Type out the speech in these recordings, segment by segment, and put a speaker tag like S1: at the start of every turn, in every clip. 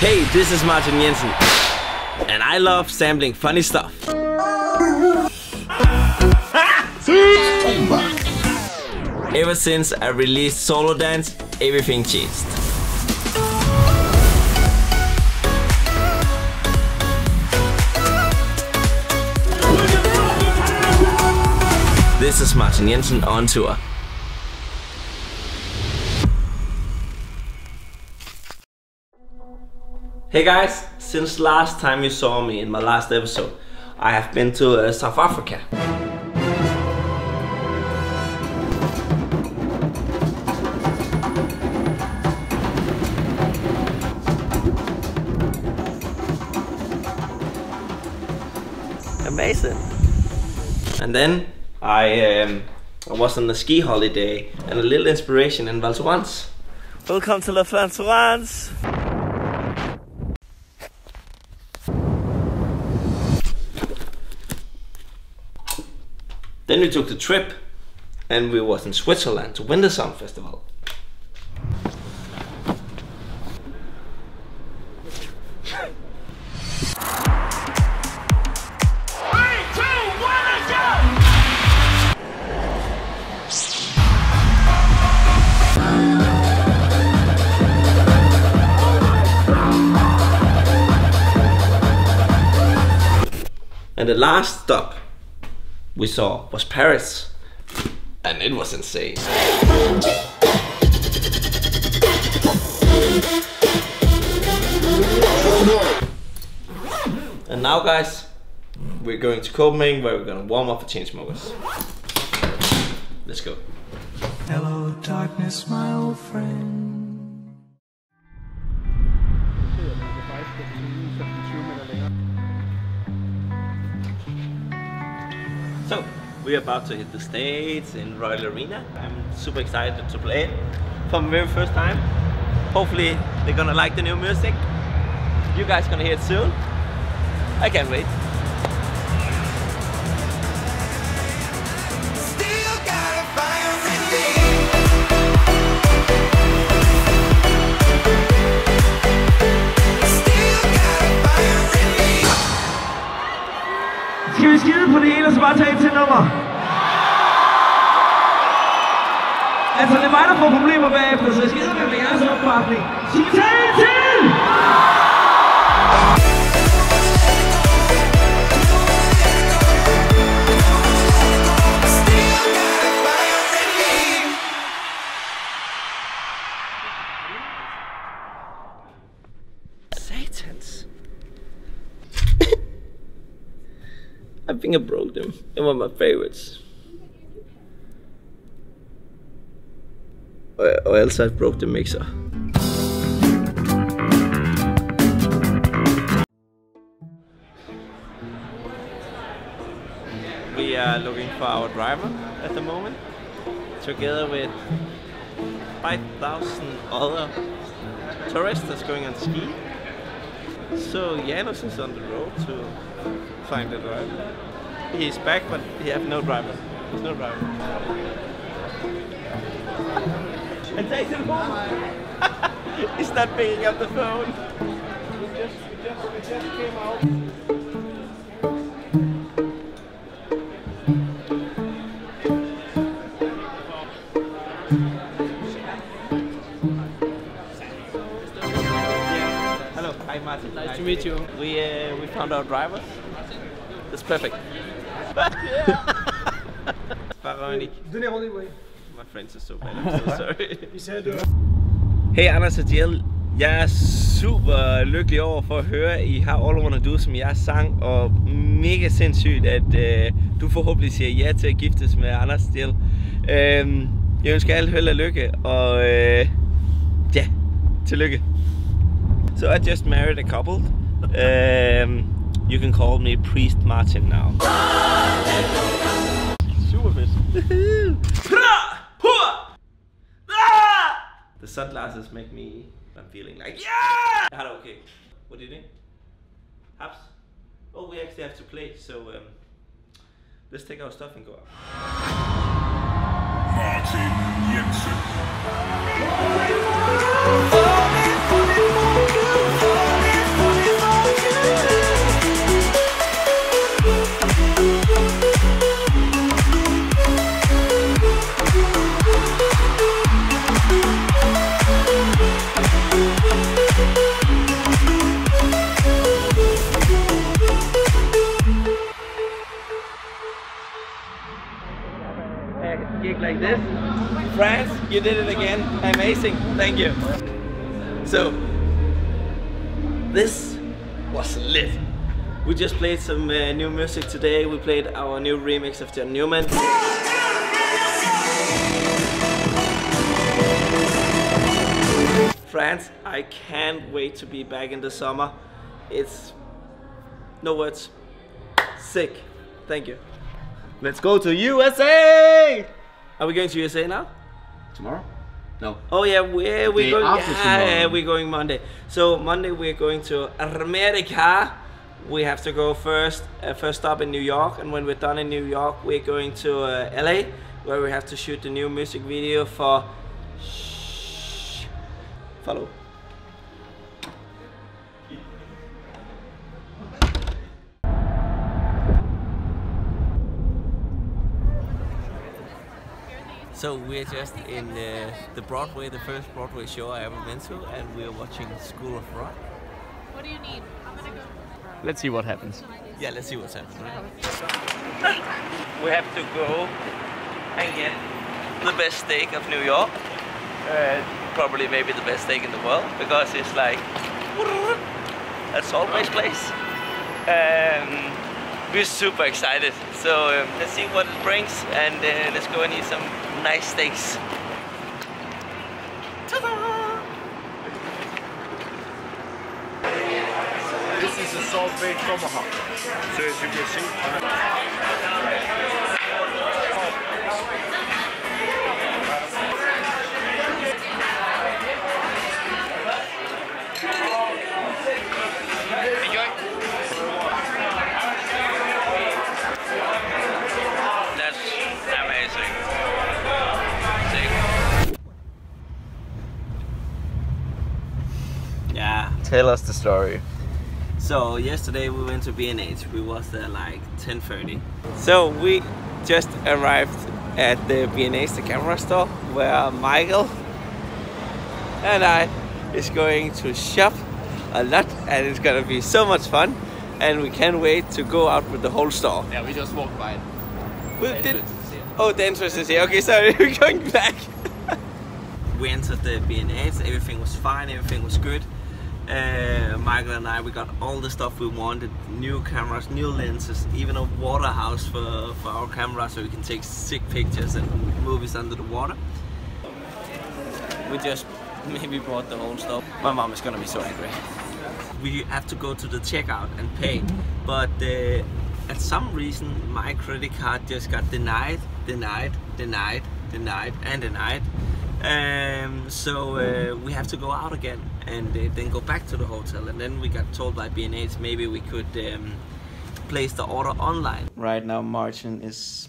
S1: Hey, this is Martin Jensen, and I love sampling funny stuff. Ever since I released Solo Dance, everything changed. This is Martin Jensen on tour. Hey guys, since last time you saw me in my last episode, I have been to uh, South Africa. Amazing. And then I, um, I was on a ski holiday and a little inspiration in Val Thorens. Welcome to La Val Thorens. We took the trip and we was in Switzerland to Winter Sound Festival. And the last stop we saw was Paris. And it was insane. And now guys, we're going to Copenhagen where we're gonna warm up for Chainsmokers. Let's go.
S2: Hello, darkness, my old friend.
S1: We're about to hit the States in Royal Arena. I'm super excited to play it for the very first time. Hopefully they're gonna like the new music. You guys gonna hear it soon. I can't wait.
S3: overtage til nummer? Altså, det var der får problemer bagefter, så jeg skider med jeres opbakning. Sig til!
S1: Think I broke them. They're one of my favorites. Or, else I broke the mixer. We are looking for our driver at the moment, together with 5,000 other tourists that's going on ski. So Janus is on the road to find the driver. He's back, but he has no driver. There's no driver. and Jason He's not picking up the phone. He just, he just, he just came out. Hello, hi Martin. Nice,
S4: to meet you.
S1: We uh, we found our drivers. It's perfect. Veronik.
S4: Donnez rendez-vous.
S1: My friends are so bad. I'm so sorry. Hey Anders og Jill. Jeg er super lykkelig over for at høre, at I har All I Wanna Do som jeres sang, og mega sindssygt, at øh, du forhåbentlig siger ja til at giftes med Anders Jill. Øhm, jeg ønsker alt held og lykke, og øh, ja, tillykke. So I just married a couple. Um, you can call me Priest Martin now. The sunglasses make me. I'm feeling like yeah. Hello, okay. What do you think? Haps? Oh, we actually have to play, so um, let's take our stuff and go out.
S5: Martin Jensen.
S1: You did it again. Amazing. Thank you. So, this was lit. We just played some uh, new music today. We played our new remix of John Newman. France, I can't wait to be back in the summer. It's no words. Sick. Thank you. Let's go to USA. Are we going to USA now?
S4: Tomorrow? No.
S1: Oh yeah, we're we
S4: Day
S1: going. Yeah, yeah, we're going Monday. So Monday we're going to America. We have to go first. Uh, first stop in New York, and when we're done in New York, we're going to uh, LA, where we have to shoot the new music video for. Shh. Follow. So we're just in uh, the Broadway, the first Broadway show I ever went to, and we're watching School of Rock.
S5: What do you need? I'm gonna go.
S4: Let's see what happens.
S1: Yeah, let's see what's happening. Right? we have to go and get the best steak of New York. Uh, probably maybe the best steak in the world because it's like that's always place. Um, we're super excited. So um, let's see what it brings and uh, let's go and eat some nice. Ta-da!
S6: This is a salt baked tomahawk. So as you can see,
S4: story.
S1: So yesterday we went to B&H. We was there like 10:30. So we just arrived at the B&H, the camera store, where Michael and I is going to shop a lot, and it's gonna be so much fun. And we can't wait to go out with the whole store.
S4: Yeah, we just walked by it.
S1: We did. Oh, the entrance is here. Okay, sorry, we're going back. we entered the B&H. Everything was fine. Everything was good. Uh, Michael and I, we got all the stuff we wanted: new cameras, new lenses, even a water house for for our camera, so we can take sick pictures and movies under the water. We just maybe bought the whole stuff. My mom is gonna be so angry. We have to go to the checkout and pay, but uh, at some reason my credit card just got denied, denied, denied, denied, and denied. Um, so uh, we have to go out again and uh, then go back to the hotel. And then we got told by B&H maybe we could um, place the order online.
S4: Right now, Martin is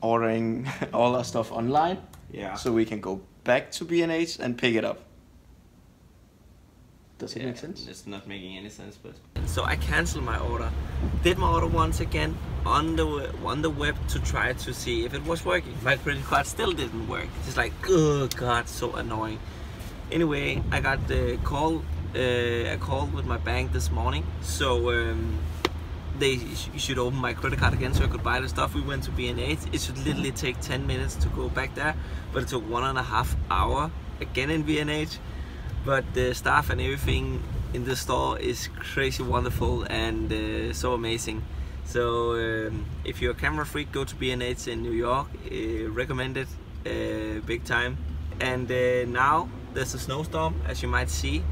S4: ordering all our stuff online.
S1: Yeah.
S4: So we can go back to B&H and pick it up. Does it make sense?
S1: It's not making any sense, but so I canceled my order. Did my order once again on the on the web to try to see if it was working. My credit card still didn't work. It's like, oh god, so annoying. Anyway, I got the call. Uh, a call with my bank this morning, so um, they sh- should open my credit card again so I could buy the stuff. We went to B&H. It should literally take 10 minutes to go back there, but it took one and a half hour again in B&H. But the staff and everything in the store is crazy wonderful and uh, so amazing. So um, if you're a camera freak, go to B&H in New York. Uh, recommend it uh, big time. And uh, now there's a snowstorm, as you might see.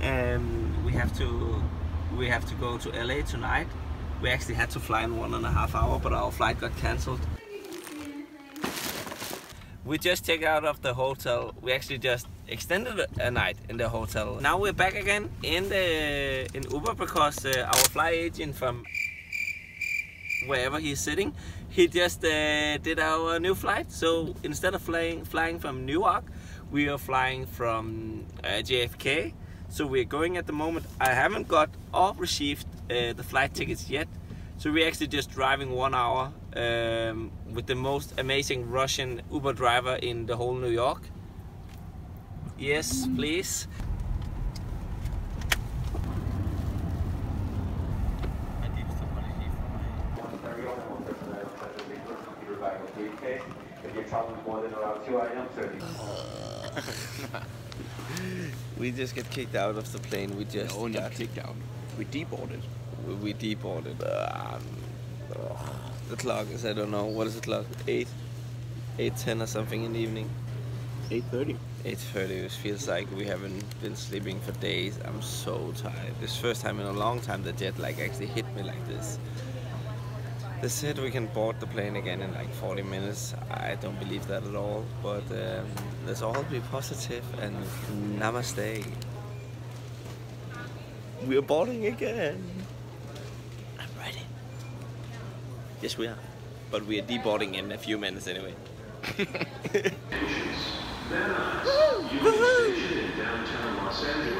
S1: and we have to we have to go to LA tonight. We actually had to fly in one and a half hour, but our flight got cancelled. We just checked out of the hotel. We actually just extended a night in the hotel. Now we're back again in the in Uber because uh, our flight agent from wherever he's sitting, he just uh, did our new flight. So instead of flying flying from Newark, we are flying from uh, JFK. So we're going at the moment. I haven't got or received uh, the flight tickets yet. So we're actually just driving one hour um, with the most amazing Russian Uber driver in the whole New York. Yes, please. we just get kicked out of the plane. We just
S4: No,
S1: got
S4: not kicked out. We deboarded.
S1: we- we deboarded. Um, ugh. the clock is I don't know what is the clock? Eight, eight ten or something in the evening.
S4: 8.30.
S1: 8.30 it feels like we haven't been sleeping for days i'm so tired this first time in a long time the jet lag actually hit me like this they said we can board the plane again in like 40 minutes. I don't believe that at all but um, let's all be positive and namaste. We're boarding again. I'm ready. Yes we are. But we are deboarding in a few minutes anyway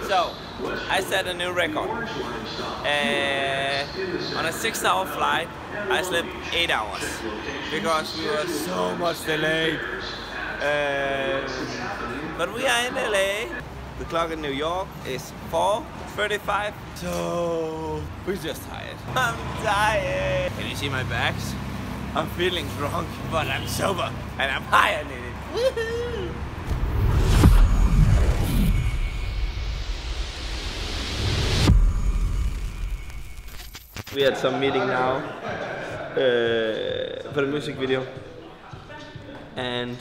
S1: So, I set a new record. Uh, on a six-hour flight, I slept eight hours because we were so much delayed. Uh, but we are in LA. The clock in New York is 4:35. So we're just tired. I'm tired. Can you see my bags? I'm feeling drunk, but I'm sober and I'm high on it. Woohoo! We had some meeting now uh, for the music video, and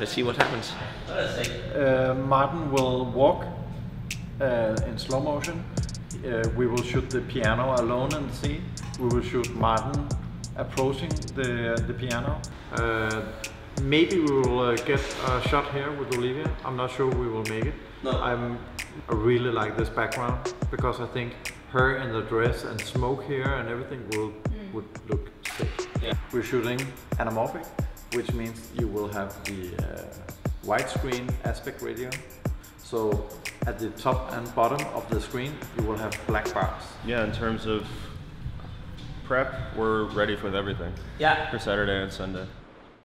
S1: let's see what happens.
S7: Uh, Martin will walk uh, in slow motion. Uh, we will shoot the piano alone in the scene. We will shoot Martin approaching the, the piano. Uh, maybe we will uh, get a shot here with Olivia. I'm not sure we will make it. No. I'm, I really like this background because I think her in the dress and smoke here and everything will would look sick.
S1: Yeah.
S7: We're shooting anamorphic, which means you will have the uh, widescreen aspect ratio. So at the top and bottom of the screen, you will have black bars.
S6: Yeah, in terms of prep, we're ready with everything
S1: Yeah.
S6: for Saturday and Sunday.